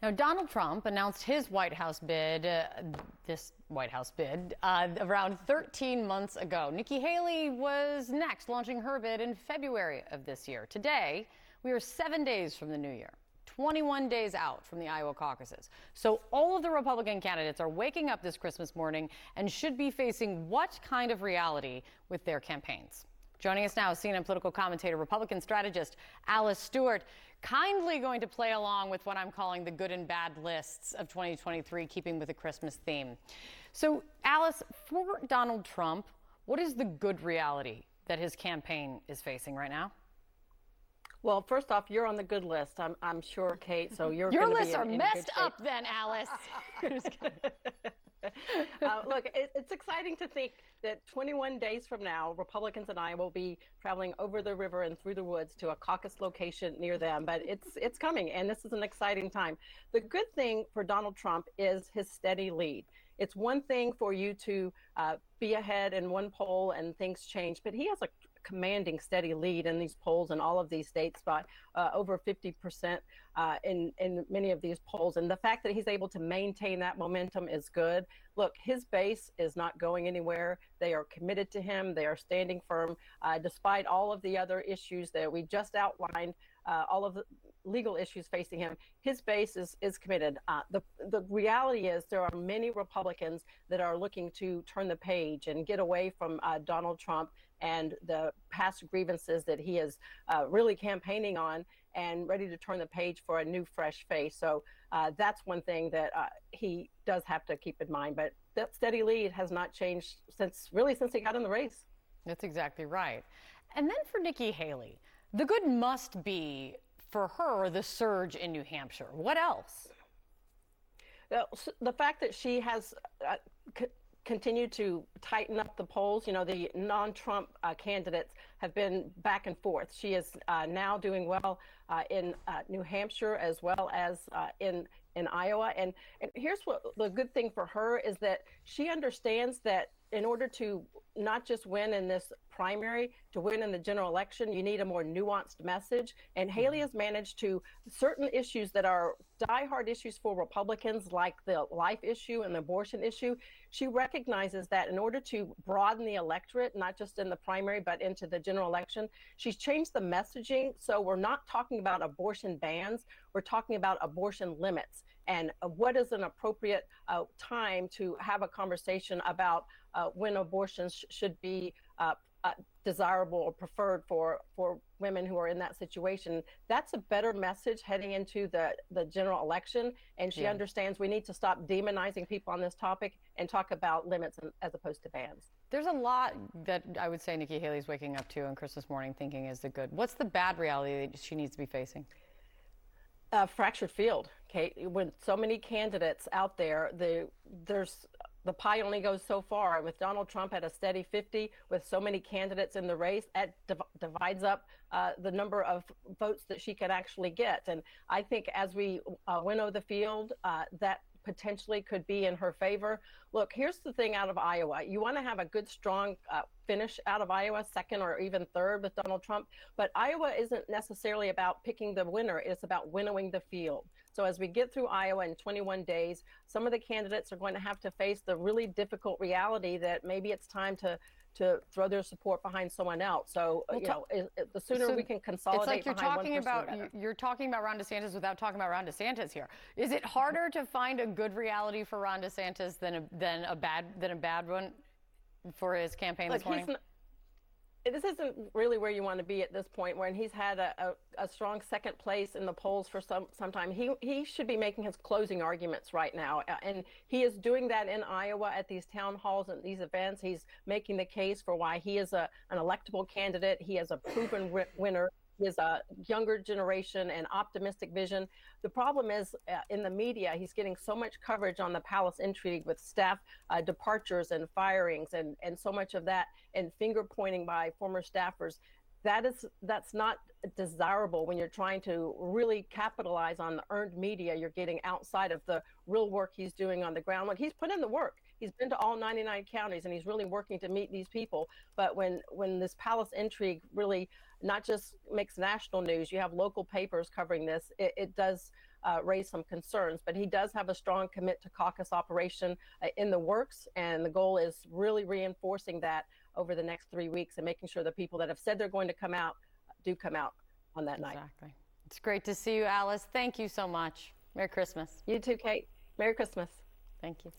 Now, Donald Trump announced his White House bid, uh, this White House bid, uh, around 13 months ago. Nikki Haley was next, launching her bid in February of this year. Today, we are seven days from the new year. 21 days out from the Iowa caucuses. So all of the Republican candidates are waking up this Christmas morning and should be facing what kind of reality with their campaigns? Joining us now is CNN political commentator, Republican strategist Alice Stewart, kindly going to play along with what I'm calling the good and bad lists of 2023, keeping with the Christmas theme. So, Alice, for Donald Trump, what is the good reality that his campaign is facing right now? Well, first off, you're on the good list. I'm, I'm sure, Kate. So you're your lists are messed up, then, Alice. uh, look, it, it's exciting to think that 21 days from now, Republicans and I will be traveling over the river and through the woods to a caucus location near them. But it's it's coming, and this is an exciting time. The good thing for Donald Trump is his steady lead. It's one thing for you to uh, be ahead in one poll and things change, but he has a commanding steady lead in these polls in all of these states by uh, over 50% uh, in, in many of these polls. And the fact that he's able to maintain that momentum is good. Look, his base is not going anywhere. They are committed to him. They are standing firm uh, despite all of the other issues that we just outlined uh, all of the legal issues facing him, his base is, is committed. Uh, the, the reality is there are many Republicans that are looking to turn the page and get away from uh, Donald Trump and the past grievances that he is uh, really campaigning on and ready to turn the page for a new, fresh face. So uh, that's one thing that uh, he does have to keep in mind. But that steady lead has not changed since really since he got in the race. That's exactly right. And then for Nikki Haley, the good must be for her the surge in New Hampshire. What else? The fact that she has uh, c- continued to tighten up the polls, you know, the non Trump uh, candidates have been back and forth. She is uh, now doing well uh, in uh, New Hampshire as well as uh, in, in Iowa. And, and here's what the good thing for her is that she understands that in order to not just win in this primary, to win in the general election, you need a more nuanced message. And Haley mm-hmm. has managed to certain issues that are diehard issues for Republicans, like the life issue and the abortion issue. She recognizes that in order to broaden the electorate, not just in the primary, but into the general election, she's changed the messaging. So we're not talking about abortion bans, we're talking about abortion limits and what is an appropriate uh, time to have a conversation about uh, when abortions sh- should be uh, uh, desirable or preferred for for women who are in that situation. That's a better message heading into the the general election. And she yeah. understands we need to stop demonizing people on this topic and talk about limits as opposed to bans. There's a lot that I would say Nikki Haley's waking up to on Christmas morning thinking is the good. What's the bad reality that she needs to be facing? A fractured field, Kate. When so many candidates out there, the there's the pie only goes so far. With Donald Trump at a steady 50, with so many candidates in the race, that div- divides up uh, the number of votes that she can actually get. And I think as we uh, winnow the field, uh, that potentially could be in her favor. Look, here's the thing out of Iowa. You want to have a good, strong uh, finish out of Iowa, second or even third with Donald Trump. But Iowa isn't necessarily about picking the winner, it's about winnowing the field. So as we get through Iowa in 21 days, some of the candidates are going to have to face the really difficult reality that maybe it's time to to throw their support behind someone else. So well, you know, it, it, the sooner so we can consolidate. It's like you're talking about you're talking about Ron DeSantis without talking about Ron DeSantis here. Is it harder to find a good reality for Ron DeSantis than a than a bad than a bad one for his campaign this morning? Not, this isn't really where you want to be at this point when he's had a, a, a, strong second place in the polls for some, some time. He, he should be making his closing arguments right now. Uh, and he is doing that in Iowa at these town halls and these events. He's making the case for why he is a, an electable candidate. He is a proven winner his a younger generation and optimistic vision. The problem is uh, in the media, he's getting so much coverage on the palace intrigue with staff uh, departures and firings and, and so much of that and finger pointing by former staffers. That is that's not desirable when you're trying to really capitalize on the earned media you're getting outside of the real work he's doing on the ground. Like he's put in the work he's been to all 99 counties and he's really working to meet these people. But when when this palace intrigue really not just makes national news, you have local papers covering this. It, it does uh, raised some concerns. But he does have a strong commit to caucus operation uh, in the works, and the goal is really reinforcing that over the next three weeks and making sure the people that have said they're going to come out do come out on that night. Exactly. It's great to see you, Alice. Thank you so much. Merry Christmas. You too, Kate. Merry Christmas. Thank you.